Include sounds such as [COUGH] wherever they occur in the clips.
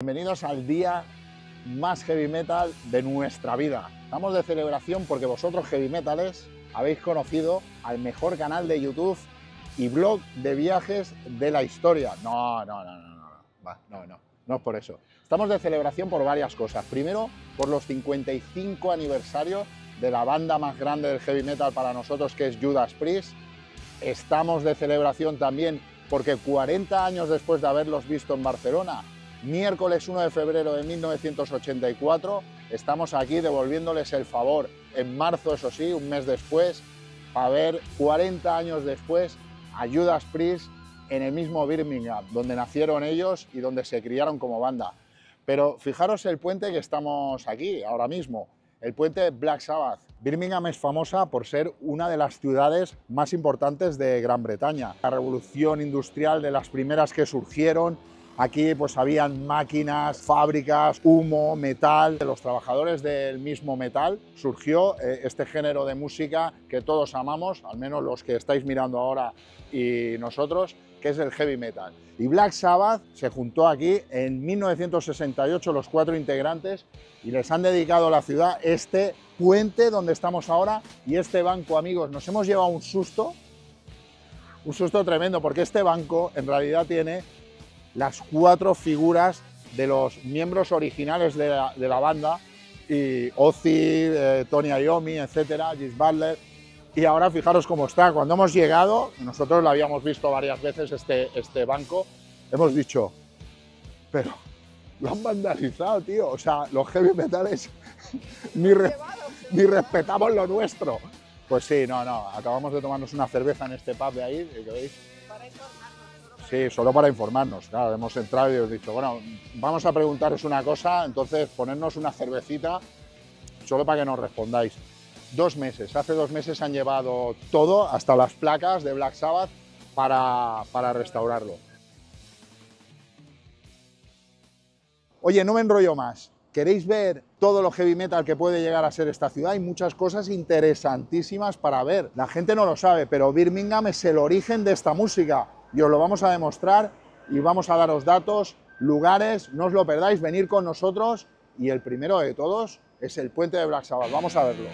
Bienvenidos al día más heavy metal de nuestra vida. Estamos de celebración porque vosotros heavy metales habéis conocido al mejor canal de YouTube y blog de viajes de la historia. No, no, no, no, no, no, no, no, no es por eso. Estamos de celebración por varias cosas. Primero, por los 55 aniversarios de la banda más grande del heavy metal para nosotros, que es Judas Priest. Estamos de celebración también porque 40 años después de haberlos visto en Barcelona, miércoles 1 de febrero de 1984, estamos aquí devolviéndoles el favor en marzo, eso sí, un mes después, para ver 40 años después a Judas Priest en el mismo Birmingham, donde nacieron ellos y donde se criaron como banda. Pero fijaros el puente que estamos aquí ahora mismo, el puente Black Sabbath. Birmingham es famosa por ser una de las ciudades más importantes de Gran Bretaña. La revolución industrial de las primeras que surgieron, Aquí pues habían máquinas, fábricas, humo, metal. De los trabajadores del mismo metal surgió eh, este género de música que todos amamos, al menos los que estáis mirando ahora y nosotros, que es el heavy metal. Y Black Sabbath se juntó aquí en 1968 los cuatro integrantes y les han dedicado a la ciudad este puente donde estamos ahora y este banco, amigos. Nos hemos llevado un susto, un susto tremendo, porque este banco en realidad tiene las cuatro figuras de los miembros originales de la, banda, y Ozzy, eh, Tony Iommi, etcétera, Gis Butler. Y ahora fijaros cómo está. Cuando hemos llegado, nosotros lo habíamos visto varias veces este, este banco, hemos dicho, pero lo han vandalizado, tío. O sea, los heavy metales [LAUGHS] ni, ni respetamos lo nuestro. Pues sí, no, no, acabamos de tomarnos una cerveza en este pub de ahí, que veis. Sí, solo para informarnos. Claro, hemos entrado y os dicho, bueno, vamos a preguntaros una cosa, entonces ponernos una cervecita solo para que nos respondáis. Dos meses, hace dos meses han llevado todo, hasta las placas de Black Sabbath, para, para restaurarlo. Oye, no me enrollo más. ¿Queréis ver todo lo heavy metal que puede llegar a ser esta ciudad? Hay muchas cosas interesantísimas para ver. La gente no lo sabe, pero Birmingham es el origen de esta música y os lo vamos a demostrar y vamos a daros datos, lugares, no os lo perdáis, venir con nosotros y el primero de todos es el puente de Black Sabbath. Vamos a verlo.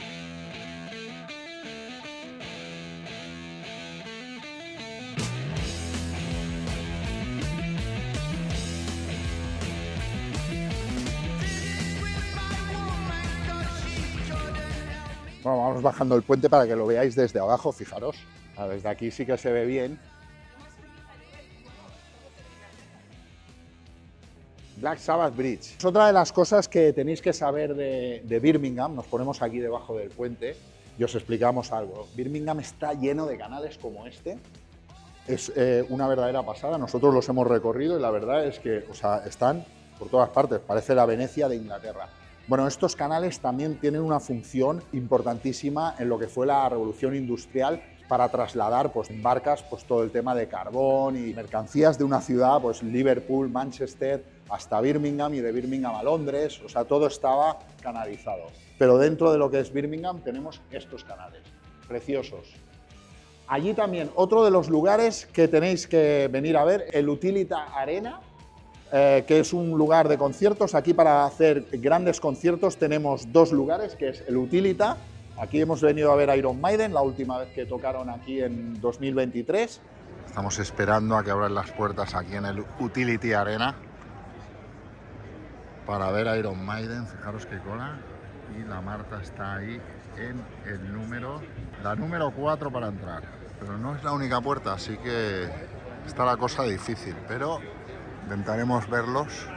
Bueno, vamos bajando el puente para que lo veáis desde abajo, fijaros. Desde aquí sí que se ve bien Black Sabbath Bridge. Es otra de las cosas que tenéis que saber de, Birmingham, nos ponemos aquí debajo del puente y os explicamos algo. Birmingham está lleno de canales como este, es eh, una verdadera pasada, nosotros los hemos recorrido y la verdad es que o sea, están por todas partes, parece la Venecia de Inglaterra. Bueno, estos canales también tienen una función importantísima en lo que fue la revolución industrial para trasladar pues, en barcas pues, todo el tema de carbón y mercancías de una ciudad, pues Liverpool, Manchester, hasta Birmingham y de Birmingham a Londres, o sea, todo estaba canalizado. Pero dentro de lo que es Birmingham tenemos estos canales, preciosos. Allí también, otro de los lugares que tenéis que venir a ver, el Utilita Arena, eh, que es un lugar de conciertos. Aquí para hacer grandes conciertos tenemos dos lugares, que es el Utilita. Aquí hemos venido a ver Iron Maiden, la última vez que tocaron aquí en 2023. Estamos esperando a que abran las puertas aquí en el Utility Arena para ver Iron Maiden, fijaros qué cola. Y la Marta está ahí en el número, la número 4 para entrar. Pero no es la única puerta, así que está la cosa difícil, pero intentaremos verlos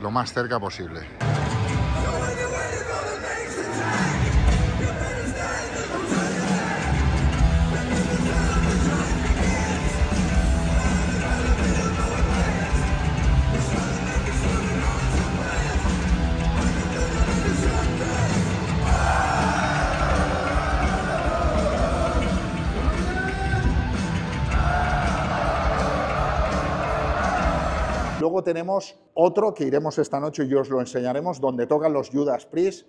lo más cerca posible. Luego tenemos otro que iremos esta noche y os lo enseñaremos, donde tocan los Judas Priest.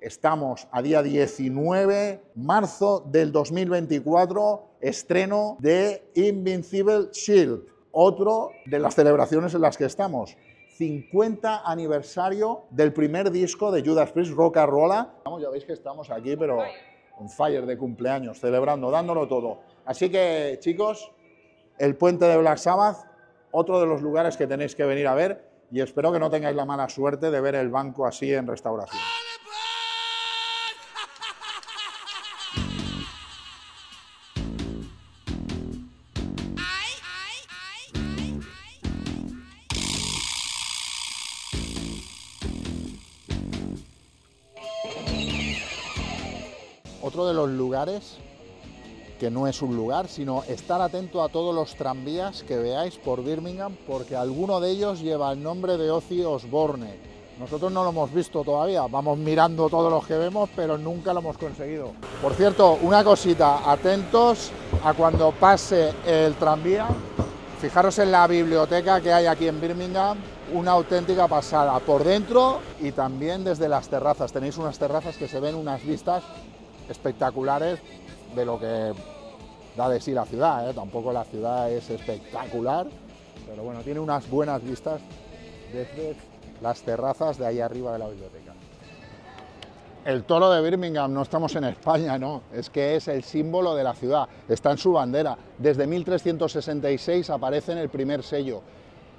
Estamos a día 19 marzo del 2024, estreno de Invincible Shield. otro de las celebraciones en las que estamos. 50 aniversario del primer disco de Judas Priest, Rock Rolla. Ya veis que estamos aquí, pero on fire de cumpleaños, celebrando, dándolo todo. Así que, chicos, el puente de Black Sabbath, otro de los lugares que tenéis que venir a ver y espero que no tengáis la mala suerte de ver el banco así en restauración. Otro de los lugares que no es un lugar, sino estar atento a todos los tranvías que veáis por Birmingham, porque alguno de ellos lleva el nombre de Ozzy Osbourne. Nosotros no lo hemos visto todavía, vamos mirando todos los que vemos, pero nunca lo hemos conseguido. Por cierto, una cosita, atentos a cuando pase el tranvía, fijaros en la biblioteca que hay aquí en Birmingham, una auténtica pasada por dentro y también desde las terrazas. Tenéis unas terrazas que se ven unas vistas espectaculares de lo que da de sí la ciudad. ¿eh? Tampoco la ciudad es espectacular, pero bueno, tiene unas buenas vistas desde las terrazas de ahí arriba de la biblioteca. El toro de Birmingham, no estamos en España, no, es que es el símbolo de la ciudad, está en su bandera. Desde 1366 aparece en el primer sello.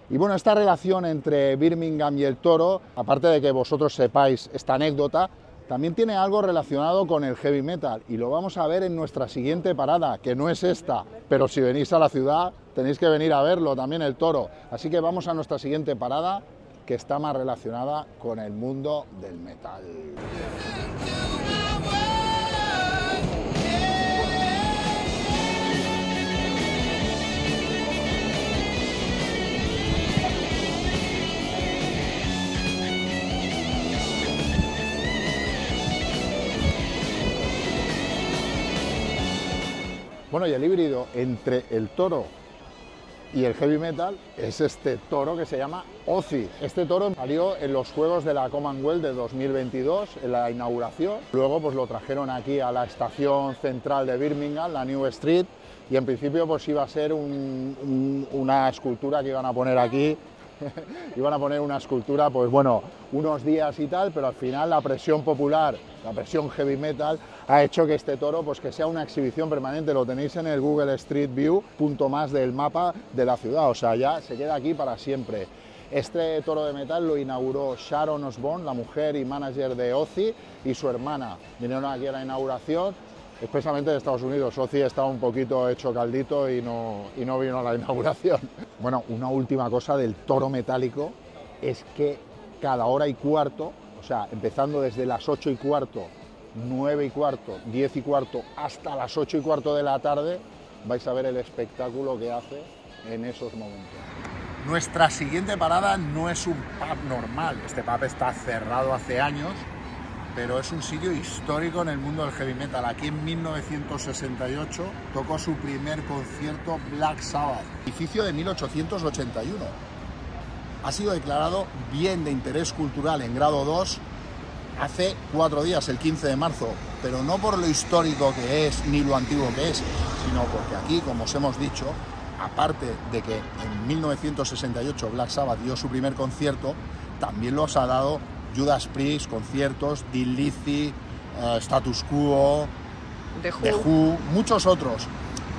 Y bueno, esta relación entre Birmingham y el toro, aparte de que vosotros sepáis esta anécdota, también tiene algo relacionado con el heavy metal y lo vamos a ver en nuestra siguiente parada, que no es esta, pero si venís a la ciudad tenéis que venir a verlo, también el toro. Así que vamos a nuestra siguiente parada, que está más relacionada con el mundo del metal. Bueno, y el híbrido entre el toro y el heavy metal es este toro que se llama Ozzy. Este toro salió en los Juegos de la Commonwealth de 2022, en la inauguración. Luego pues lo trajeron aquí a la estación central de Birmingham, la New Street, y en principio pues iba a ser una escultura que iban a poner aquí [LAUGHS] iban a poner una escultura, pues bueno, unos días y tal, pero al final la presión popular, la presión heavy metal, ha hecho que este toro, pues que sea una exhibición permanente, lo tenéis en el Google Street View, punto más del mapa de la ciudad, o sea, ya se queda aquí para siempre. Este toro de metal lo inauguró Sharon Osbourne, la mujer y manager de Ozzy, y su hermana. Vinieron aquí a la inauguración, especialmente de Estados Unidos. Ozzy estaba un poquito hecho caldito y no, y no vino a la [LAUGHS] inauguración. Bueno, una última cosa del toro metálico es que cada hora y cuarto, o sea, empezando desde las 8 y cuarto, 9 y cuarto, 10 y cuarto, hasta las 8 y cuarto de la tarde, vais a ver el espectáculo que hace en esos momentos. Nuestra siguiente parada no es un pub normal, este pub está cerrado hace años, pero es un sitio histórico en el mundo del heavy metal. Aquí en 1968 tocó su primer concierto Black Sabbath, edificio de 1881. Ha sido declarado bien de interés cultural en grado 2 hace cuatro días, el 15 de marzo, pero no por lo histórico que es ni lo antiguo que es, sino porque aquí, como os hemos dicho, aparte de que en 1968 Black Sabbath dio su primer concierto, también los ha dado Judas Priest, conciertos, Dean Lizzy, eh, Status Quo, The Who. muchos otros.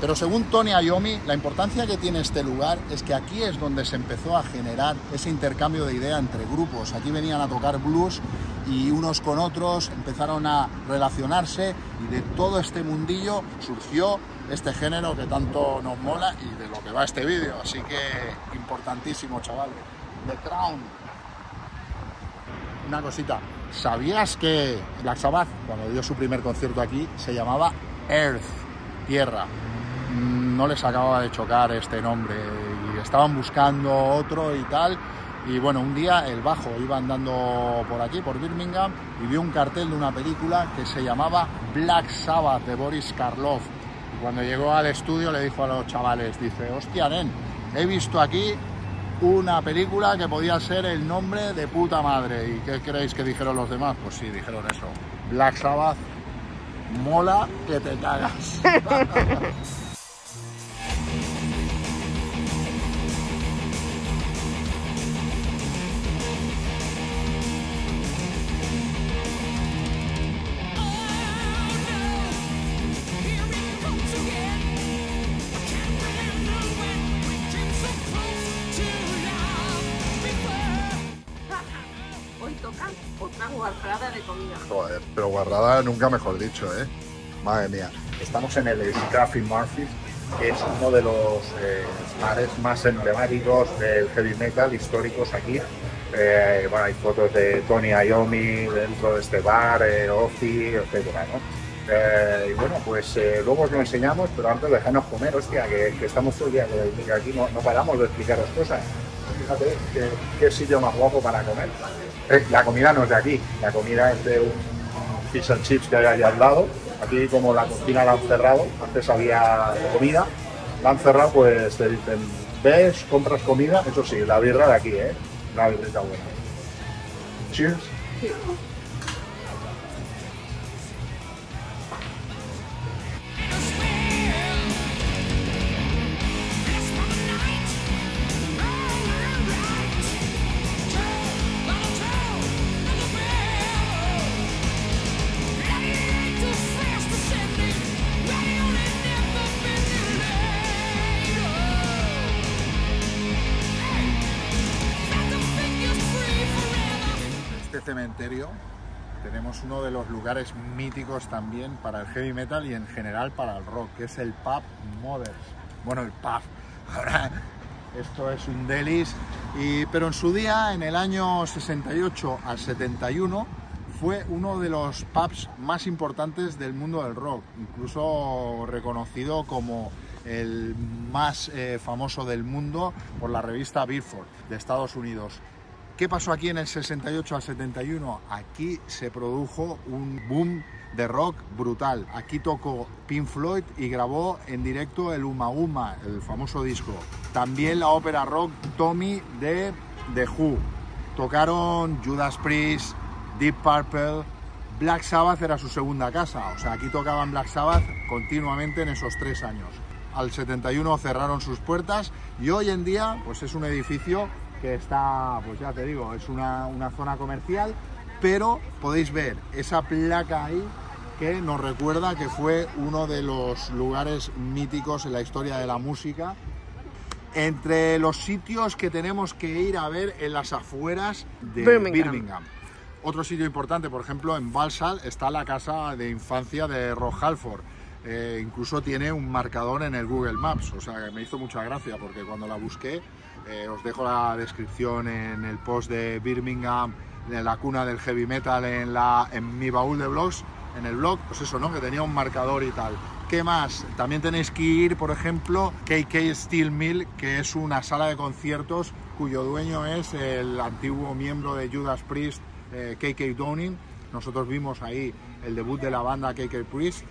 Pero según Tony Iommi, la importancia que tiene este lugar es que aquí es donde se empezó a generar ese intercambio de idea entre grupos. Aquí venían a tocar blues y unos con otros empezaron a relacionarse y de todo este mundillo surgió este género que tanto nos mola y de lo que va este vídeo. Así que importantísimo, chaval. The Crown una cosita. ¿Sabías que Black Sabbath, cuando dio su primer concierto aquí, se llamaba Earth, Tierra? Mm, no les acababa de chocar este nombre y estaban buscando otro y tal. Y bueno, un día el bajo iba andando por aquí, por Birmingham, y vio un cartel de una película que se llamaba Black Sabbath de Boris Karloff. Y cuando llegó al estudio le dijo a los chavales, dice, hostia, nen, he visto aquí una película que podía ser el nombre de puta madre. ¿Y qué creéis que dijeron los demás? Pues sí, dijeron eso. Black Sabbath mola que te cagas. [LAUGHS] Guardada nunca mejor dicho, ¿eh? Madre mía. Estamos en el Scruffy Murphy, que es uno de los eh, más emblemáticos del heavy metal históricos aquí. Eh, bueno, hay fotos de Tony Iommi dentro de este bar, eh, Ozzy, etcétera. Eh, y bueno, pues luego os lo enseñamos, pero antes dejadnos comer, hostia, que, estamos todo el día aquí no, paramos de explicaros cosas. Fíjate qué, sitio más guapo para comer. La comida no es de aquí, la comida es de un fish and chips que hay al lado. Aquí como la cocina la han cerrado, antes había comida, la han cerrado, pues te dicen, ves, compras comida, eso sí, la birra de aquí, ¿eh? Birrita buena. Cheers. Cementerio tenemos uno de los lugares míticos también para el heavy metal y en general para el rock, que es el pub Mothers. Bueno, el pub. [LAUGHS] Ahora, esto es un delis, y, pero en su día, en el año 68 al 71, fue uno de los pubs más importantes del mundo del rock, incluso reconocido como el más eh, famoso del mundo por la revista Billboard de Estados Unidos. ¿Qué pasó aquí en el 68 al 71? Aquí se produjo un boom de rock brutal. Aquí tocó Pink Floyd y grabó en directo el Uma Uma, el famoso disco. También la ópera rock Tommy de The Who. Tocaron Judas Priest, Deep Purple, Black Sabbath era su segunda casa. O sea, aquí tocaban Black Sabbath continuamente en esos tres años. Al 71 cerraron sus puertas y hoy en día pues es un edificio que está, pues ya te digo, es una, una zona comercial, pero podéis ver esa placa ahí que nos recuerda que fue uno de los lugares míticos en la historia de la música. Entre los sitios que tenemos que ir a ver en las afueras de Birmingham. Birmingham. Otro sitio importante, por ejemplo, en Balsall está la casa de infancia de Rob Halford. Eh, incluso tiene un marcador en el Google Maps, o sea que me hizo mucha gracia porque cuando la busqué, eh, os dejo la descripción en el post de Birmingham, de la cuna del heavy metal en, la, en mi baúl de blogs, en el blog, pues eso, ¿no? Que tenía un marcador y tal. ¿Qué más? También tenéis que ir, por ejemplo, KK Steel Mill, que es una sala de conciertos cuyo dueño es el antiguo miembro de Judas Priest, eh, KK Downing. Nosotros vimos ahí el debut de la banda KK Priest.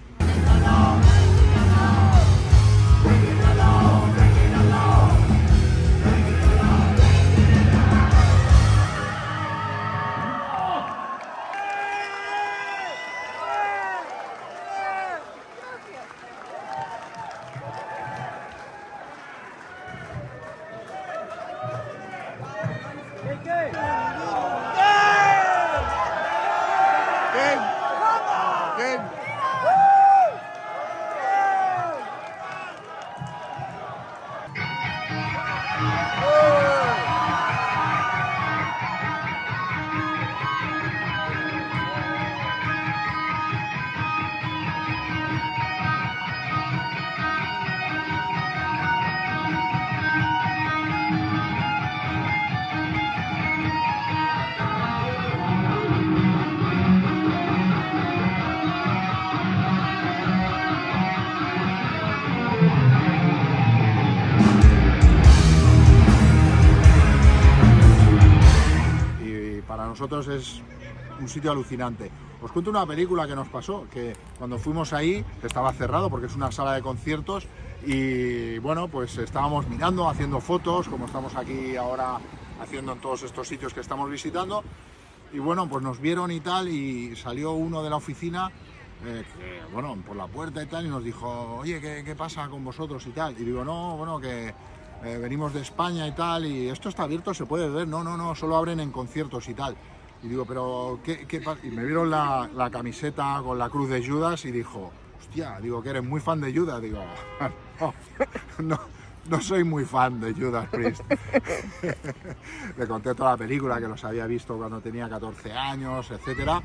Es un sitio alucinante. Os cuento una película que nos pasó, que cuando fuimos ahí estaba cerrado porque es una sala de conciertos y bueno, pues estábamos mirando, haciendo fotos, como estamos aquí ahora haciendo en todos estos sitios que estamos visitando y bueno, pues nos vieron y tal y salió uno de la oficina eh, bueno, por la puerta y tal, y nos dijo, oye, ¿qué, qué pasa con vosotros y tal? Y digo, no, bueno, que eh, venimos de España y tal, y esto está abierto, se puede ver, no, no, no, solo abren en conciertos y tal. Y digo, pero, ¿qué, qué pa-?" Y me vieron la, la camiseta con la cruz de Judas y dijo, hostia, digo, que eres muy fan de Judas. Digo, no, no, no soy muy fan de Judas Priest. [LAUGHS] Le conté toda la película, que los había visto cuando tenía 14 años, etcétera.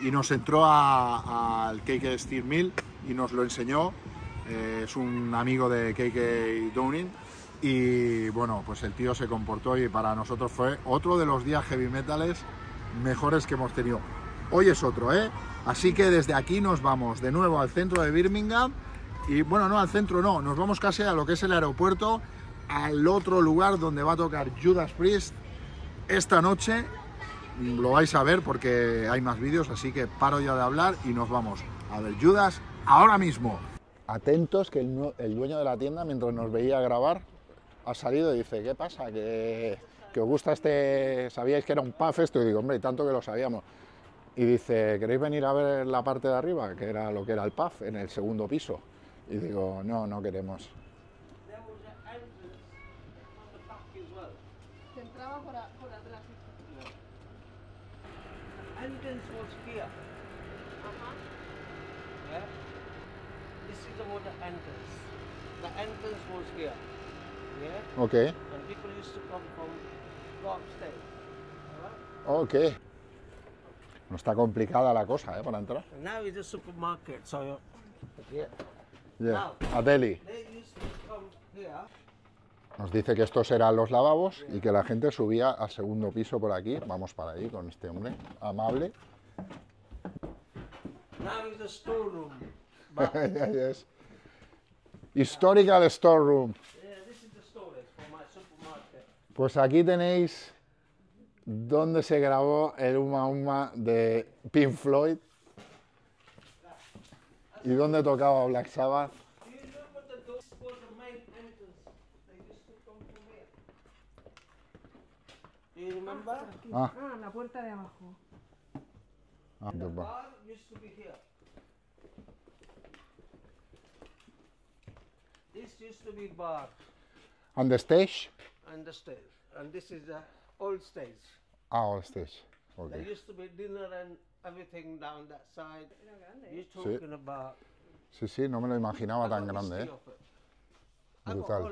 y nos entró al KK Steel Mill y nos lo enseñó. Eh, es un amigo de KK Downing y bueno, pues el tío se comportó y para nosotros fue otro de los días heavy metales mejores que hemos tenido. Hoy es otro, ¿eh? Así que desde aquí nos vamos de nuevo al centro de Birmingham y bueno, no al centro, no, nos vamos casi a lo que es el aeropuerto, al otro lugar donde va a tocar Judas Priest esta noche. Lo vais a ver porque hay más vídeos, así que paro ya de hablar y nos vamos a ver Judas ahora mismo. Atentos que el, dueño de la tienda, mientras nos veía grabar, ha salido y dice, ¿qué pasa? ¿Que, os gusta este...? ¿Sabíais que era un puff esto? Y digo, hombre, y tanto que lo sabíamos. Y dice, ¿queréis venir a ver la parte de arriba? Que era lo que era el puff, en el segundo piso. Y digo, no, no queremos. Se entraba por, a, por atrás. entrance was here. Uh-huh. Yeah. This is about the entrance. The entrance was here. Yeah. Okay. And people used to come from. Ok. No está complicada la cosa, ¿eh? Para entrar. Now it's a supermarket, so yeah. Yeah. A come here. Nos dice que estos eran los lavabos y que la gente subía al segundo piso por aquí. Vamos para ahí con este hombre amable. Now it's a storeroom. [LAUGHS] Yes. Historical storeroom. Pues aquí tenéis donde se grabó el Uma Uma de Pink Floyd y donde tocaba Black Sabbath. Do you remember the door was the main entrance? They used to come from here. Do you remember? Ah, Ah, la puerta de abajo. ah, The bar used to be here. This used to be bar On the stage? And the stage, and this is the old stage. Ah, on stage. There Okay. used to be dinner and everything down that side. Era grande. You're talking about Sí, sí, no me lo imaginaba tan grande, ¿eh? Brutal.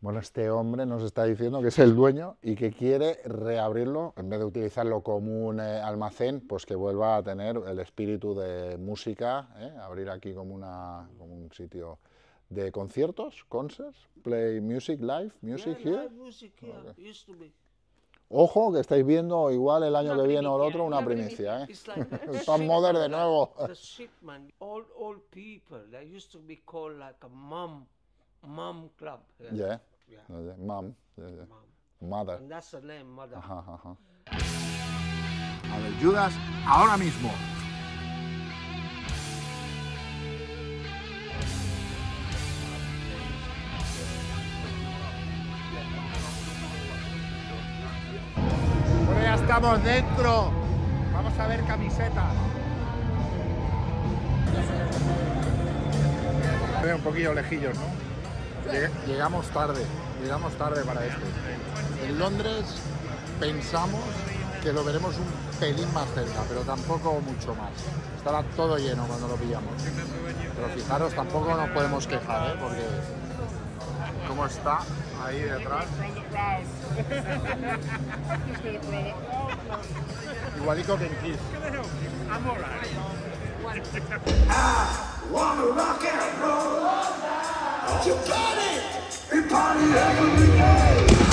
Bueno, este hombre nos está diciendo que es el dueño y que quiere reabrirlo, en vez de utilizarlo como un eh, almacén, pues que vuelva a tener el espíritu de música, ¿eh? abrir aquí como, una, como un sitio de conciertos, concerts, play music, live, music yeah, here. live music here used to be. Ojo, que estáis viendo igual el año Una que viene o el primicia, otro una una primicia, ¿eh? It's like the El Pan Mother de nuevo. The shipman, old old people. They used to be called like a mom, mom club. Yeah, Yeah, yeah, mom, yeah, yeah. mom. mother. And that's the name, mother. Ajá, ajá. A ver, Judas, ahora mismo. Estamos dentro. Vamos a ver camisetas. Un poquillo lejillos, ¿no? Lleg- Llegamos tarde, llegamos tarde para esto. En Londres pensamos que lo veremos un pelín más cerca, pero tampoco mucho más. Estará todo lleno cuando lo pillamos. Pero fijaros, tampoco nos podemos quejar, ¿eh? Porque cómo está I hear that, que en Kiss. I'm alright. I wanna rock and roll all night. You got it! We party every day!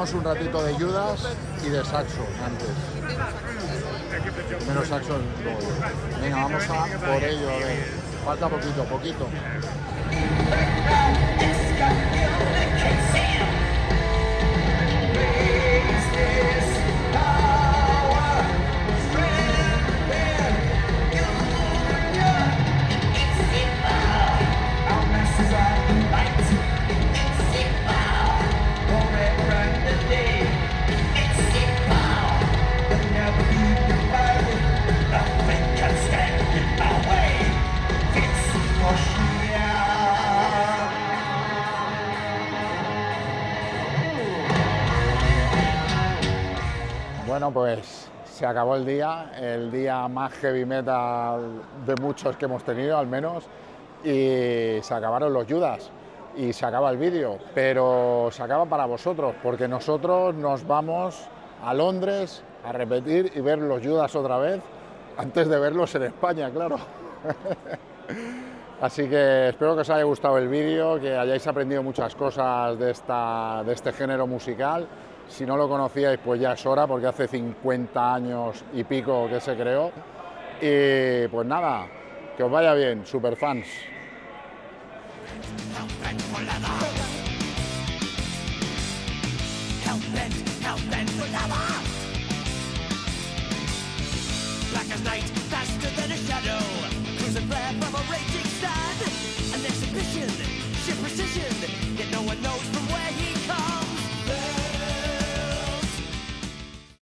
Un ratito de Judas y de saxo antes. Menos saxo. Venga, vamos a por ello. A ver. Falta poquito, poquito. Bueno, pues se acabó el día, el día más heavy metal de muchos que hemos tenido, al menos, y se acabaron los Judas y se acaba el vídeo, pero se acaba para vosotros, porque nosotros nos vamos a Londres a repetir y ver los Judas otra vez, antes de verlos en España, claro. [LAUGHS] Así que espero que os haya gustado el vídeo, que hayáis aprendido muchas cosas de, esta, de este género musical. Si no lo conocíais, pues ya es hora, porque hace 50 años y pico que se creó. Y pues nada, que os vaya bien, superfans. Black as night, faster than a shadow.